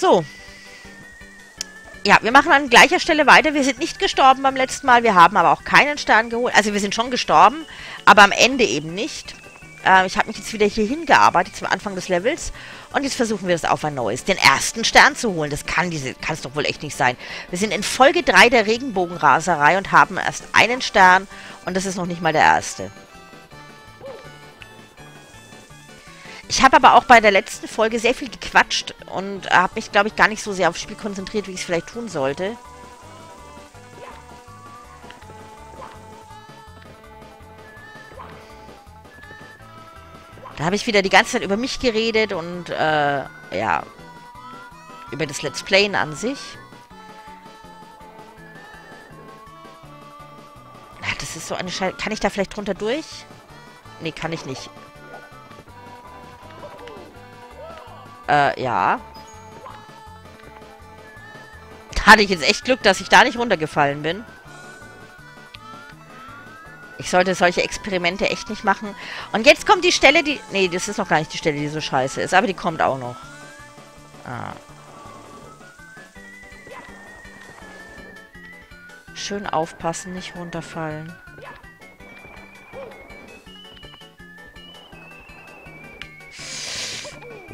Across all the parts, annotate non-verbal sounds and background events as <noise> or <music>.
So. Ja, wir machen an gleicher Stelle weiter. Wir sind nicht gestorben beim letzten Mal. Wir haben aber auch keinen Stern geholt. Also wir sind schon gestorben, aber am Ende eben nicht. Äh, ich habe mich jetzt wieder hier hingearbeitet zum Anfang des Levels. Und jetzt versuchen wir das auf ein neues. Den ersten Stern zu holen. Das kann diese, kann es doch wohl echt nicht sein. Wir sind in Folge 3 der Regenbogenraserei und haben erst einen Stern. Und das ist noch nicht mal der erste. Ich habe aber auch bei der letzten Folge sehr viel gequatscht und habe mich, glaube ich, gar nicht so sehr aufs Spiel konzentriert, wie ich es vielleicht tun sollte. Da habe ich wieder die ganze Zeit über mich geredet und, äh, ja, über das Let's Playen an sich. Das ist so eine Scheiße. Kann ich da vielleicht drunter durch? Nee, kann ich nicht. Äh, ja. Hatte ich jetzt echt Glück, dass ich da nicht runtergefallen bin. Ich sollte solche Experimente echt nicht machen. Und jetzt kommt die Stelle, die... Nee, das ist noch gar nicht die Stelle, die so scheiße ist. Aber die kommt auch noch. Ah. Schön aufpassen, nicht runterfallen.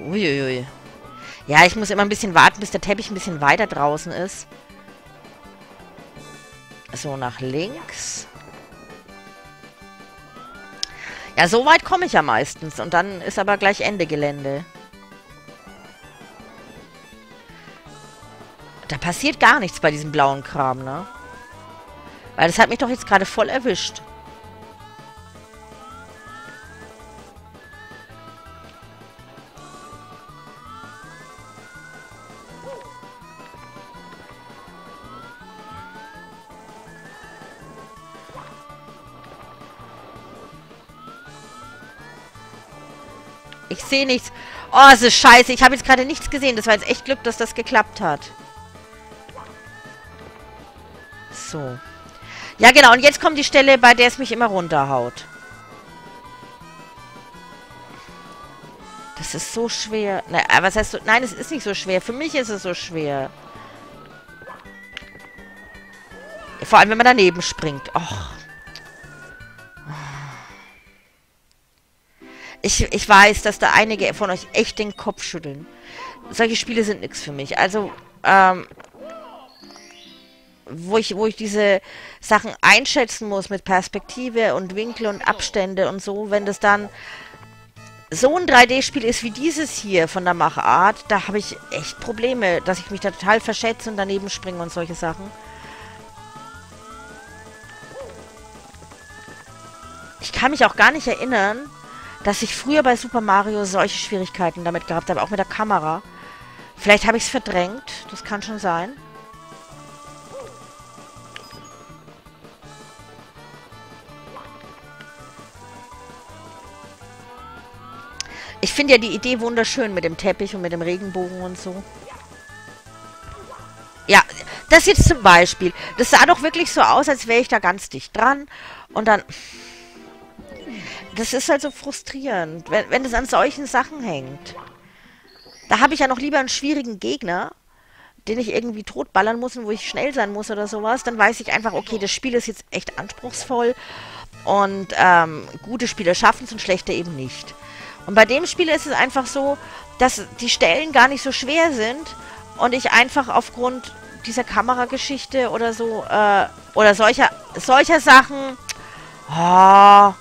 Uiuiui. Ja, ich muss immer ein bisschen warten, bis der Teppich ein bisschen weiter draußen ist. So, nach links. Ja, so weit komme ich ja meistens. Und dann ist aber gleich Ende Gelände. Da passiert gar nichts bei diesem blauen Kram, ne? Weil das hat mich doch jetzt gerade voll erwischt. Sehe nichts. Oh, es ist scheiße. Ich habe jetzt gerade nichts gesehen. Das war jetzt echt Glück, dass das geklappt hat. So. Ja, genau. Und jetzt kommt die Stelle, bei der es mich immer runterhaut. Das ist so schwer. Na, was heißt so? Nein, es ist nicht so schwer. Für mich ist es so schwer. Vor allem, wenn man daneben springt. Och. Ich, ich weiß, dass da einige von euch echt den Kopf schütteln. Solche Spiele sind nichts für mich. Also, ähm, wo ich, wo ich diese Sachen einschätzen muss mit Perspektive und Winkel und Abstände und so, wenn das dann so ein 3D-Spiel ist wie dieses hier von der Machart, da habe ich echt Probleme, dass ich mich da total verschätze und daneben springe und solche Sachen. Ich kann mich auch gar nicht erinnern, dass ich früher bei Super Mario solche Schwierigkeiten damit gehabt habe, auch mit der Kamera. Vielleicht habe ich es verdrängt, das kann schon sein. Ich finde ja die Idee wunderschön mit dem Teppich und mit dem Regenbogen und so. Ja, das jetzt zum Beispiel. Das sah doch wirklich so aus, als wäre ich da ganz dicht dran. Und dann das ist halt so frustrierend, wenn, wenn es an solchen Sachen hängt. Da habe ich ja noch lieber einen schwierigen Gegner, den ich irgendwie totballern muss und wo ich schnell sein muss oder sowas. Dann weiß ich einfach, okay, das Spiel ist jetzt echt anspruchsvoll und ähm, gute Spieler schaffen es und schlechte eben nicht. Und bei dem Spiel ist es einfach so, dass die Stellen gar nicht so schwer sind und ich einfach aufgrund dieser Kamerageschichte oder so, äh, oder solcher, solcher Sachen, oh,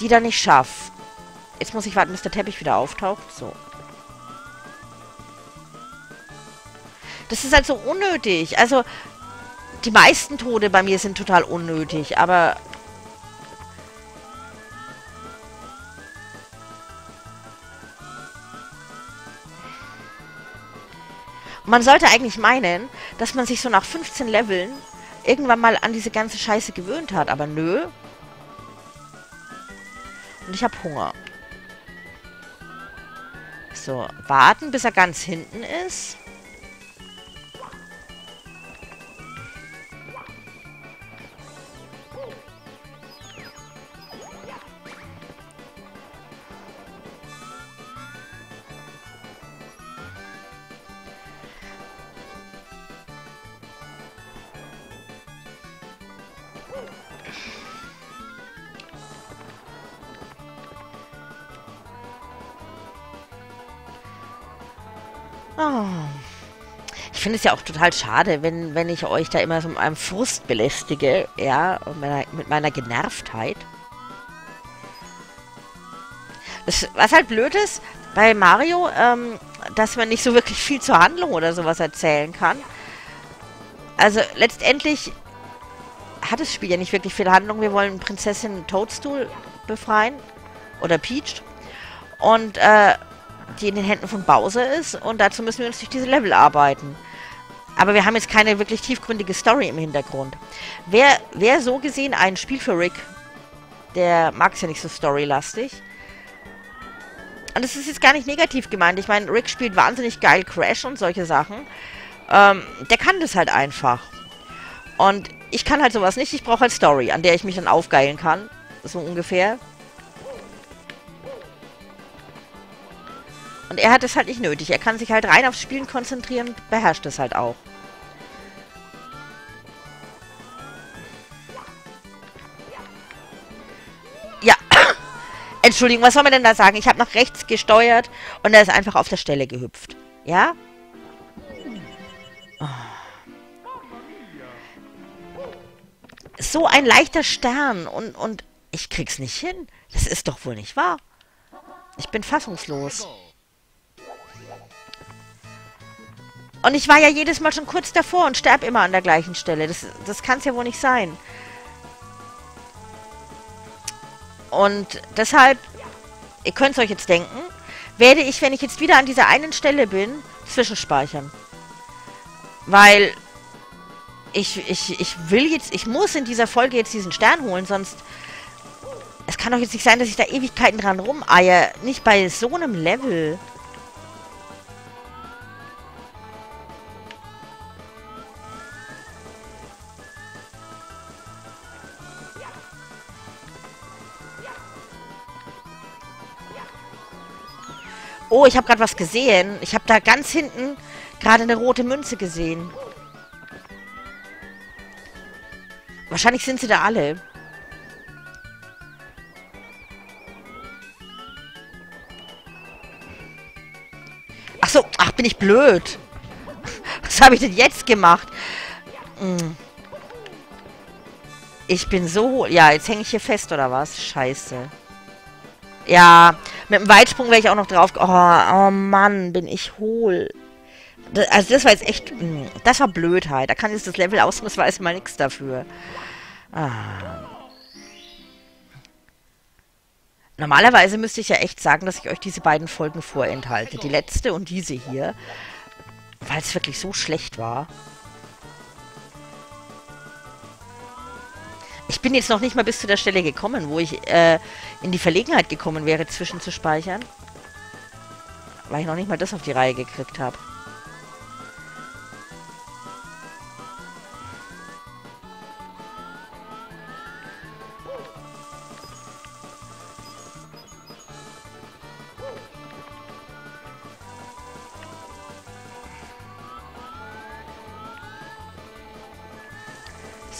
die da nicht schaffe. Jetzt muss ich warten, bis der Teppich wieder auftaucht. So. Das ist halt so unnötig. Also, die meisten Tode bei mir sind total unnötig, aber... Man sollte eigentlich meinen, dass man sich so nach 15 Leveln irgendwann mal an diese ganze Scheiße gewöhnt hat. Aber nö, und ich habe Hunger. So, warten, bis er ganz hinten ist. Oh. Ich finde es ja auch total schade, wenn, wenn ich euch da immer so mit einem Frust belästige, ja, meiner, mit meiner Genervtheit. Das, was halt blöd ist bei Mario, ähm, dass man nicht so wirklich viel zur Handlung oder sowas erzählen kann. Also letztendlich hat das Spiel ja nicht wirklich viel Handlung. Wir wollen Prinzessin Toadstool befreien. Oder Peach. Und, äh, die in den Händen von Bowser ist. Und dazu müssen wir uns durch diese Level arbeiten. Aber wir haben jetzt keine wirklich tiefgründige Story im Hintergrund. Wer, wer so gesehen ein Spiel für Rick, der mag es ja nicht so storylastig. Und das ist jetzt gar nicht negativ gemeint. Ich meine, Rick spielt wahnsinnig geil Crash und solche Sachen. Ähm, der kann das halt einfach. Und ich kann halt sowas nicht. Ich brauche halt Story, an der ich mich dann aufgeilen kann. So ungefähr. Und er hat es halt nicht nötig. Er kann sich halt rein aufs Spielen konzentrieren, beherrscht es halt auch. Ja. <coughs> Entschuldigung, was soll man denn da sagen? Ich habe nach rechts gesteuert und er ist einfach auf der Stelle gehüpft. Ja? So ein leichter Stern und, und ich krieg's nicht hin. Das ist doch wohl nicht wahr. Ich bin fassungslos. Und ich war ja jedes Mal schon kurz davor und sterb immer an der gleichen Stelle. Das, das kann es ja wohl nicht sein. Und deshalb, ihr könnt es euch jetzt denken, werde ich, wenn ich jetzt wieder an dieser einen Stelle bin, zwischenspeichern. Weil ich, ich, ich will jetzt, ich muss in dieser Folge jetzt diesen Stern holen, sonst... Es kann doch jetzt nicht sein, dass ich da Ewigkeiten dran rumeier. Nicht bei so einem Level. Oh, ich habe gerade was gesehen. Ich habe da ganz hinten gerade eine rote Münze gesehen. Wahrscheinlich sind sie da alle. Ach so, ach, bin ich blöd. <laughs> Was habe ich denn jetzt gemacht? Hm. Ich bin so... Ja, jetzt hänge ich hier fest, oder was? Scheiße. Ja, mit dem Weitsprung wäre ich auch noch drauf... Oh, oh Mann, bin ich hohl. Also das war jetzt echt... Hm, das war Blödheit. Da kann jetzt das Level ausnahmsweise mal nichts dafür. Ah. Normalerweise müsste ich ja echt sagen, dass ich euch diese beiden Folgen vorenthalte. Die letzte und diese hier. Weil es wirklich so schlecht war. Ich bin jetzt noch nicht mal bis zu der Stelle gekommen, wo ich äh, in die Verlegenheit gekommen wäre, zwischenzuspeichern. Weil ich noch nicht mal das auf die Reihe gekriegt habe.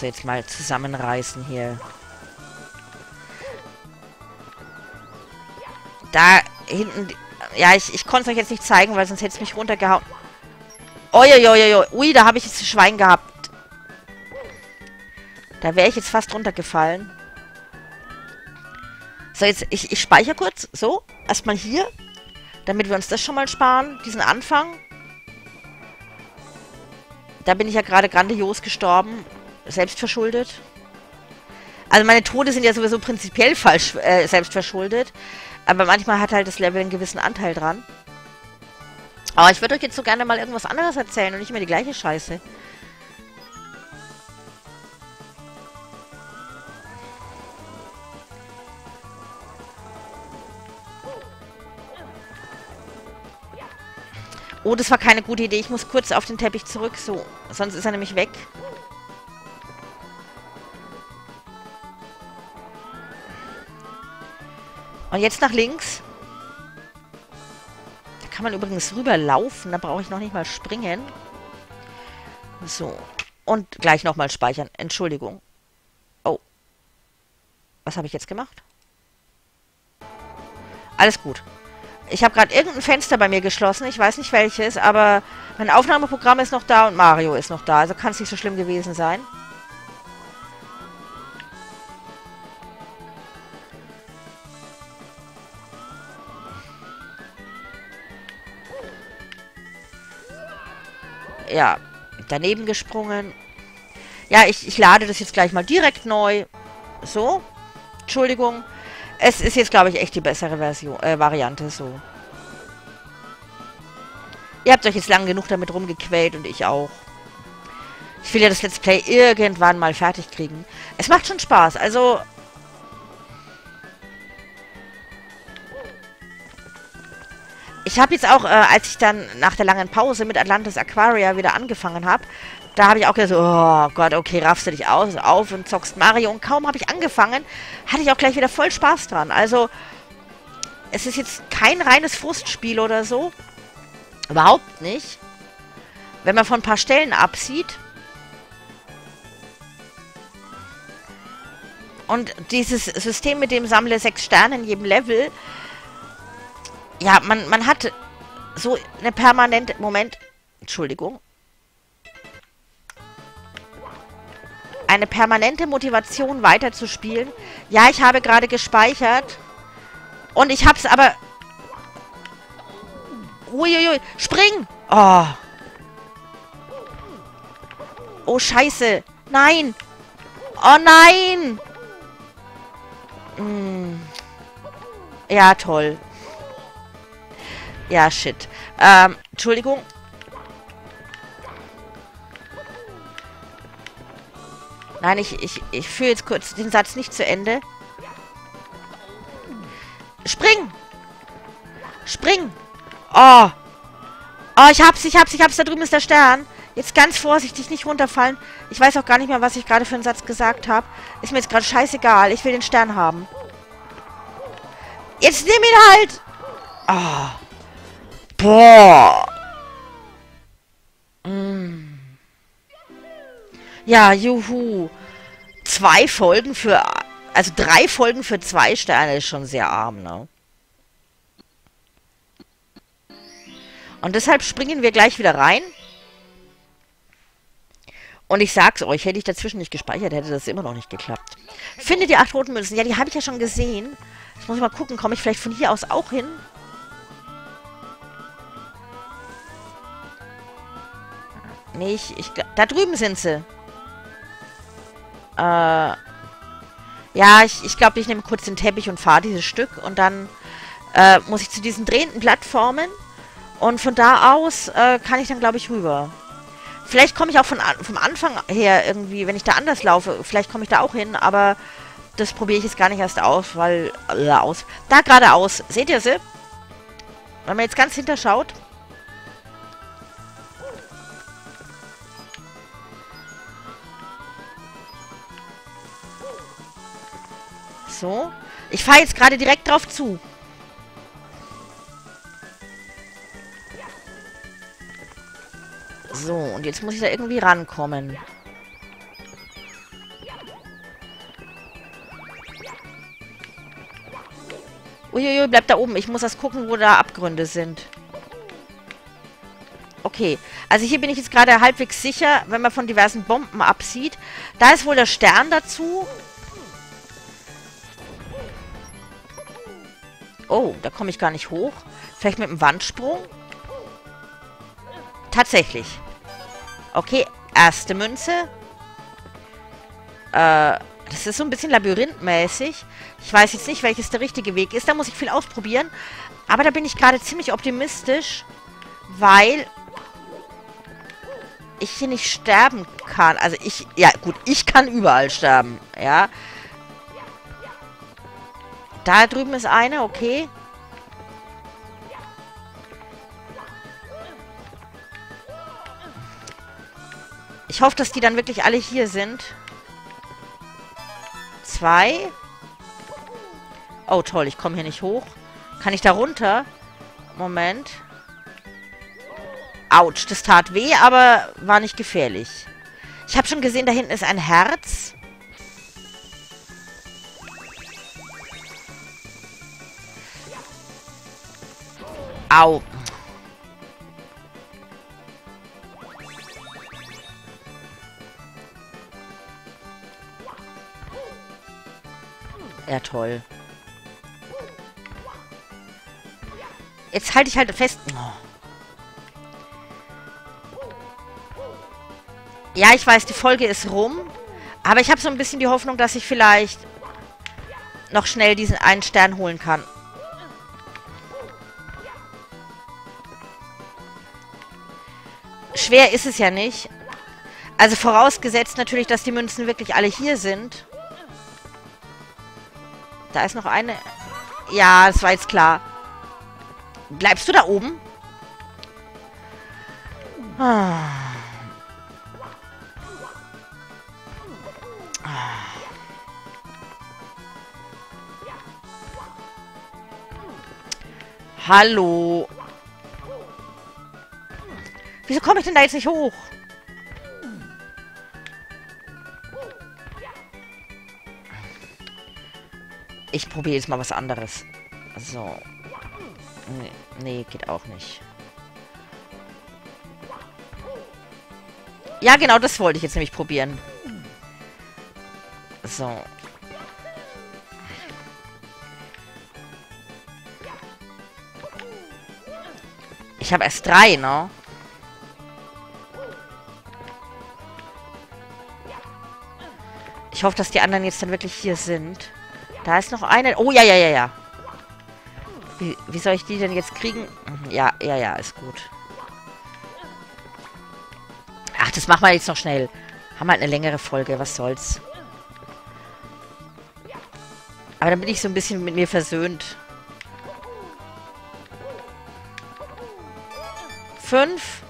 Jetzt mal zusammenreißen hier. Da hinten... Ja, ich, ich konnte es euch jetzt nicht zeigen, weil sonst hätte es mich runtergehauen. Uiuiuiui. Ui, da habe ich jetzt ein Schwein gehabt. Da wäre ich jetzt fast runtergefallen. So, jetzt, ich, ich speichere kurz. So, erstmal hier. Damit wir uns das schon mal sparen. Diesen Anfang. Da bin ich ja gerade grandios gestorben selbstverschuldet. Also meine Tode sind ja sowieso prinzipiell falsch äh, selbstverschuldet. Aber manchmal hat halt das Level einen gewissen Anteil dran. Aber ich würde euch jetzt so gerne mal irgendwas anderes erzählen und nicht mehr die gleiche Scheiße. Oh, das war keine gute Idee. Ich muss kurz auf den Teppich zurück. So, sonst ist er nämlich weg. Und jetzt nach links. Da kann man übrigens rüberlaufen. Da brauche ich noch nicht mal springen. So. Und gleich nochmal speichern. Entschuldigung. Oh. Was habe ich jetzt gemacht? Alles gut. Ich habe gerade irgendein Fenster bei mir geschlossen. Ich weiß nicht welches, aber mein Aufnahmeprogramm ist noch da und Mario ist noch da. Also kann es nicht so schlimm gewesen sein. Ja, daneben gesprungen. Ja, ich, ich lade das jetzt gleich mal direkt neu. So. Entschuldigung. Es ist jetzt, glaube ich, echt die bessere Version, äh, Variante so. Ihr habt euch jetzt lang genug damit rumgequält und ich auch. Ich will ja das Let's Play irgendwann mal fertig kriegen. Es macht schon Spaß, also... Ich habe jetzt auch, äh, als ich dann nach der langen Pause mit Atlantis Aquaria wieder angefangen habe, da habe ich auch gedacht, oh Gott, okay, raffst du dich aus, auf und zockst Mario. Und kaum habe ich angefangen, hatte ich auch gleich wieder voll Spaß dran. Also, es ist jetzt kein reines Frustspiel oder so. Überhaupt nicht. Wenn man von ein paar Stellen absieht. Und dieses System mit dem Sammle sechs Sterne in jedem Level. Ja, man, man hat so eine permanente... Moment. Entschuldigung. eine permanente Motivation weiterzuspielen. Ja, ich habe gerade gespeichert. Und ich hab's aber... Uiuiui, spring! Oh. Oh, scheiße. Nein! Oh, nein! Hm. Ja, toll. Ja, shit. Ähm, Entschuldigung. Nein, ich, ich, ich führe jetzt kurz den Satz nicht zu Ende. Spring! Spring! Oh! Oh, ich hab's, ich hab's, ich hab's. Da drüben ist der Stern. Jetzt ganz vorsichtig, nicht runterfallen. Ich weiß auch gar nicht mehr, was ich gerade für einen Satz gesagt habe. Ist mir jetzt gerade scheißegal. Ich will den Stern haben. Jetzt nimm ihn halt! Oh. Boah! Mm. Ja, juhu. Zwei Folgen für... Also drei Folgen für zwei Sterne ist schon sehr arm, ne? Und deshalb springen wir gleich wieder rein. Und ich sag's euch, hätte ich dazwischen nicht gespeichert, hätte das immer noch nicht geklappt. Findet ihr acht roten Münzen? Ja, die habe ich ja schon gesehen. Jetzt muss ich mal gucken, komme ich vielleicht von hier aus auch hin? Nee, ich. Da drüben sind sie. Äh, ja, ich, ich glaube, ich nehme kurz den Teppich und fahre dieses Stück und dann äh, muss ich zu diesen drehenden Plattformen und von da aus äh, kann ich dann, glaube ich, rüber. Vielleicht komme ich auch von, vom Anfang her irgendwie, wenn ich da anders laufe, vielleicht komme ich da auch hin, aber das probiere ich jetzt gar nicht erst aus, weil, äh, aus. Da geradeaus, seht ihr sie? Wenn man jetzt ganz hinterschaut, So. Ich fahre jetzt gerade direkt drauf zu. So, und jetzt muss ich da irgendwie rankommen. Uiuiui, bleib da oben. Ich muss das gucken, wo da Abgründe sind. Okay, also hier bin ich jetzt gerade halbwegs sicher, wenn man von diversen Bomben absieht. Da ist wohl der Stern dazu. Oh, da komme ich gar nicht hoch. Vielleicht mit einem Wandsprung? Tatsächlich. Okay, erste Münze. Äh, das ist so ein bisschen labyrinthmäßig. Ich weiß jetzt nicht, welches der richtige Weg ist. Da muss ich viel ausprobieren. Aber da bin ich gerade ziemlich optimistisch, weil ich hier nicht sterben kann. Also ich, ja gut, ich kann überall sterben, ja. Da drüben ist eine, okay. Ich hoffe, dass die dann wirklich alle hier sind. Zwei. Oh, toll, ich komme hier nicht hoch. Kann ich da runter? Moment. Autsch, das tat weh, aber war nicht gefährlich. Ich habe schon gesehen, da hinten ist ein Herz. Au. Ja, toll. Jetzt halte ich halt fest. Oh. Ja, ich weiß, die Folge ist rum. Aber ich habe so ein bisschen die Hoffnung, dass ich vielleicht noch schnell diesen einen Stern holen kann. Schwer ist es ja nicht. Also vorausgesetzt natürlich, dass die Münzen wirklich alle hier sind. Da ist noch eine. Ja, das war jetzt klar. Bleibst du da oben? Ah. Hallo. Wieso komme ich denn da jetzt nicht hoch? Ich probiere jetzt mal was anderes. So. Nee, nee, geht auch nicht. Ja, genau, das wollte ich jetzt nämlich probieren. So. Ich habe erst drei, ne? Ich hoffe, dass die anderen jetzt dann wirklich hier sind. Da ist noch eine. Oh, ja, ja, ja, ja. Wie, wie soll ich die denn jetzt kriegen? Mhm, ja, ja, ja, ist gut. Ach, das machen wir jetzt noch schnell. Haben halt eine längere Folge, was soll's. Aber dann bin ich so ein bisschen mit mir versöhnt. Fünf.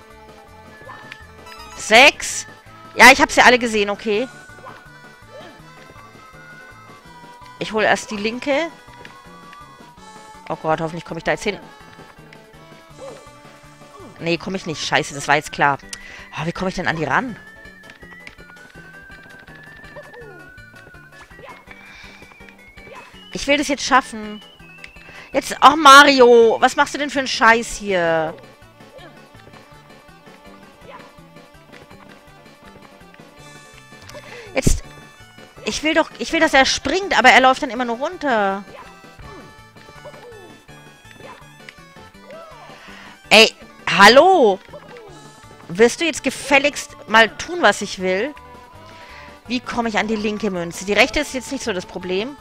Sechs. Ja, ich habe sie alle gesehen, okay. Ich hole erst die linke. Oh Gott, hoffentlich komme ich da jetzt hin. Nee, komme ich nicht. Scheiße, das war jetzt klar. Oh, wie komme ich denn an die ran? Ich will das jetzt schaffen. Jetzt, oh Mario, was machst du denn für einen Scheiß hier? Ich will doch, ich will, dass er springt, aber er läuft dann immer nur runter. Ey, hallo? Wirst du jetzt gefälligst mal tun, was ich will? Wie komme ich an die linke Münze? Die rechte ist jetzt nicht so das Problem.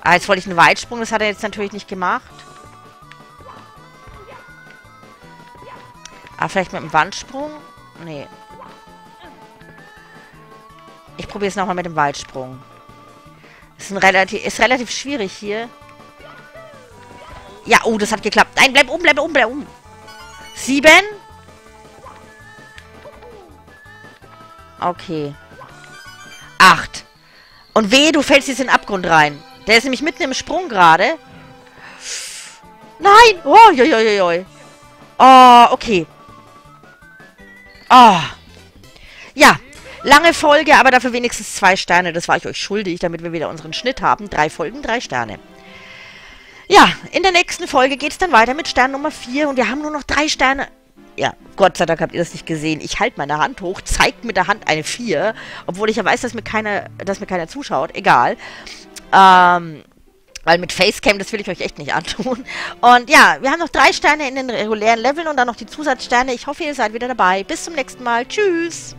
Ah, jetzt wollte ich einen Weitsprung. Das hat er jetzt natürlich nicht gemacht. Ah, vielleicht mit einem Wandsprung? Nee. Ich probiere es nochmal mit dem Weitsprung. Ist, relativ, ist relativ schwierig hier. Ja, oh, das hat geklappt. Nein, bleib oben, bleib oben, bleib oben. Sieben. Okay. Acht. Und weh, du fällst jetzt in den Abgrund rein. Der ist nämlich mitten im Sprung gerade. Nein! Oh, joi, joi, joi. Oh, okay. Oh. Ja, lange Folge, aber dafür wenigstens zwei Sterne. Das war ich euch schuldig, damit wir wieder unseren Schnitt haben. Drei Folgen, drei Sterne. Ja, in der nächsten Folge geht es dann weiter mit Stern Nummer 4 und wir haben nur noch drei Sterne. Ja, Gott sei Dank habt ihr das nicht gesehen. Ich halte meine Hand hoch, zeigt mit der Hand eine 4, obwohl ich ja weiß, dass mir keiner, dass mir keiner zuschaut. Egal. Ähm, weil mit Facecam, das will ich euch echt nicht antun. Und ja, wir haben noch drei Sterne in den regulären Leveln und dann noch die Zusatzsterne. Ich hoffe, ihr seid wieder dabei. Bis zum nächsten Mal. Tschüss.